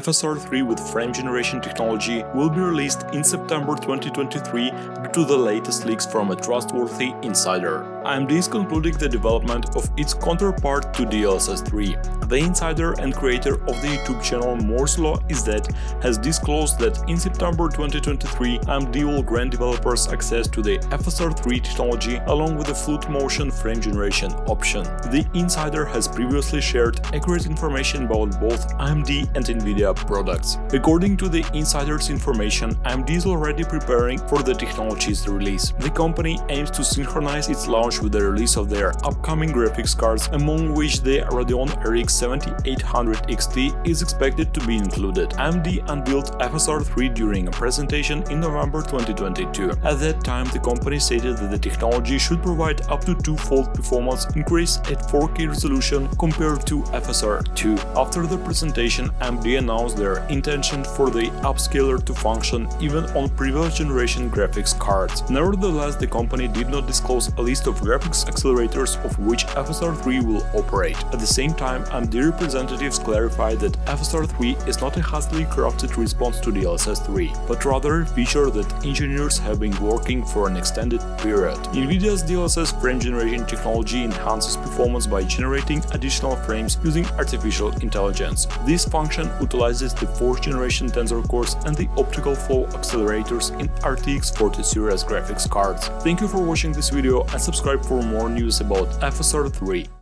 FSR3 with frame generation technology will be released in September 2023 due to the latest leaks from a trustworthy insider. AMD is concluding the development of its counterpart to DLSS 3. The insider and creator of the YouTube channel Moore's Law is Dead has disclosed that in September 2023 AMD will grant developers access to the FSR3 technology along with the fluid motion frame generation option. The insider has previously shared accurate information about both AMD and Nvidia products. According to the insider's information, AMD is already preparing for the technology's release. The company aims to synchronize its launch with the release of their upcoming graphics cards, among which the Radeon RX 7800 XT is expected to be included. AMD unveiled FSR 3 during a presentation in November 2022. At that time, the company stated that the technology should provide up to two-fold performance increase at 4K resolution compared to FSR 2. After the presentation, AMD announced announced their intention for the upscaler to function even on previous generation graphics cards. Nevertheless, the company did not disclose a list of graphics accelerators of which FSR3 will operate. At the same time, AMD representatives clarified that FSR3 is not a hastily crafted response to DLSS 3, but rather a feature that engineers have been working for an extended period. NVIDIA's DLSS frame generation technology enhances performance by generating additional frames using artificial intelligence. This function utilizes utilizes the 4th generation Tensor cores and the optical flow accelerators in RTX 40 series graphics cards. Thank you for watching this video and subscribe for more news about FSR 3.